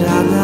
żadna